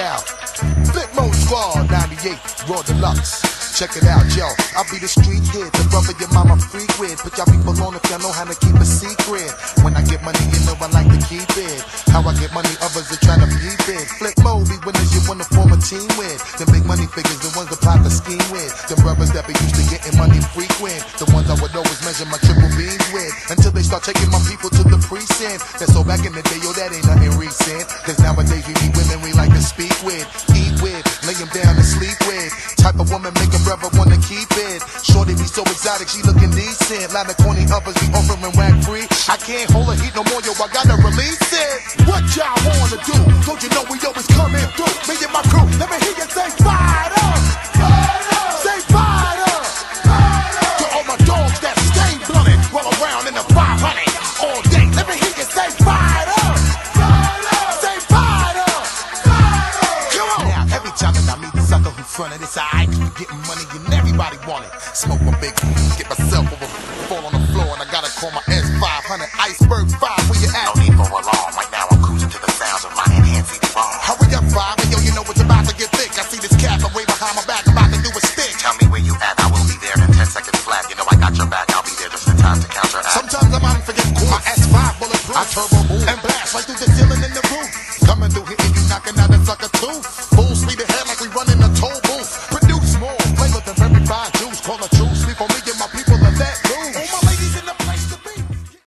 out. Flip Squad 98, Raw Deluxe. Check it out, yo. I'll be the street kid, the brother your mama freak with. Put y'all people on if y'all know how to keep a secret. When I get money, you know I like to keep it. How I get money, others are trying to peep it. Flip be winners you wanna form a team with. The big money figures, the ones that plot the scheme with. The brothers that be used to getting money frequent. The ones I would always measure my triple beams with. Until they start taking my people to the precinct. That's so back in the day, yo, that ain't nothing recent. Cause nowadays we need women we with, eat with, lay them down and sleep with. Type of woman make a brother wanna keep it. Shorty be so exotic, she looking decent. Line of corny others be offering whack free. I can't hold her heat no more, yo, I gotta release front of this, I getting money and everybody want it. Smoke my big, get myself over, fall on the floor, and I gotta call my S500 Iceberg 5. Where you at? No need for alarm, right now I'm cruising to the sounds of my enhanced CD bomb. Hurry up, five, and yo, you know it's about to get thick. I see this cap, I'm way behind my back, about to do a stick. Tell me where you at, I will be there in 10 seconds flat. You know I got your back, I'll be there just in time to counteract. Sometimes I'm out and forget cool. My S5 bulletproof. I turbo move and blast right through the ceiling in the roof. Coming through hitting you, knocking out a sucker too. get my